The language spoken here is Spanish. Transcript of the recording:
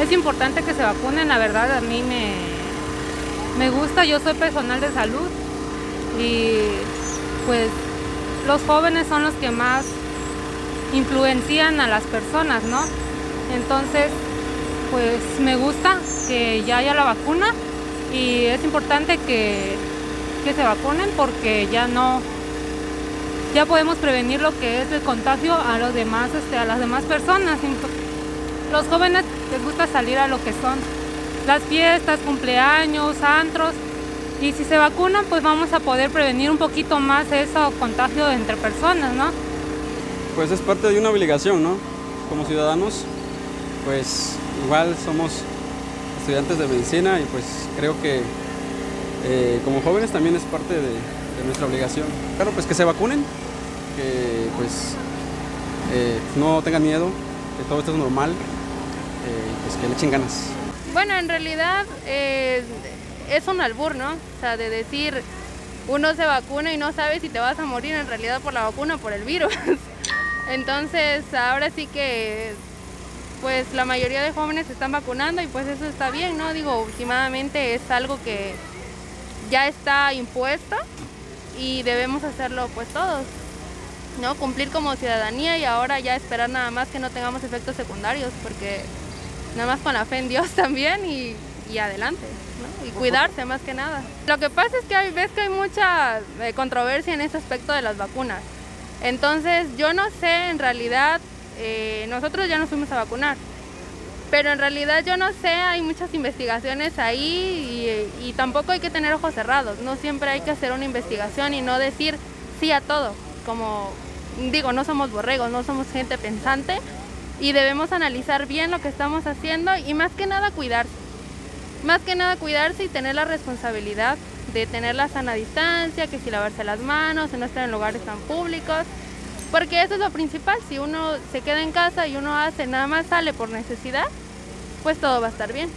es importante que se vacunen, la verdad a mí me, me gusta, yo soy personal de salud y pues los jóvenes son los que más influencian a las personas, ¿no? Entonces, pues me gusta que ya haya la vacuna y es importante que, que se vacunen porque ya no, ya podemos prevenir lo que es el contagio a los demás, este, a las demás personas. Los jóvenes les gusta salir a lo que son las fiestas, cumpleaños, antros, y si se vacunan, pues vamos a poder prevenir un poquito más ese contagio entre personas, ¿no? Pues es parte de una obligación, ¿no? Como ciudadanos, pues igual somos estudiantes de medicina y pues creo que eh, como jóvenes también es parte de, nuestra obligación. Claro, pues que se vacunen, que pues eh, no tengan miedo, que todo esto es normal, pues que le echen ganas. Bueno, en realidad es un albur, ¿no? O sea, de decir, uno se vacuna y no sabe si te vas a morir en realidad por la vacuna o por el virus. Entonces, ahora sí que pues la mayoría de jóvenes se están vacunando y pues eso está bien, ¿no? Digo, últimamente es algo que ya está impuesto y debemos hacerlo pues todos, ¿no? Cumplir como ciudadanía y ahora ya esperar nada más que no tengamos efectos secundarios, porque nada más con la fe en Dios también y y adelante, ¿no? Y cuidarse más que nada. Lo que pasa es que hay, ves que hay mucha eh, controversia en ese aspecto de las vacunas. Entonces, yo no sé, en realidad, eh, nosotros ya nos fuimos a vacunar, pero en realidad yo no sé, hay muchas investigaciones ahí y, y, tampoco hay que tener ojos cerrados, no siempre hay que hacer una investigación y no decir sí a todo, como digo, no somos borregos, no somos gente pensante y debemos analizar bien lo que estamos haciendo y más que nada cuidarse más que nada cuidarse y tener la responsabilidad de tener la sana distancia, que si lavarse las manos, no estar en lugares tan públicos, porque eso es lo principal, si uno se queda en casa y uno hace, nada más sale por necesidad, pues todo va a estar bien.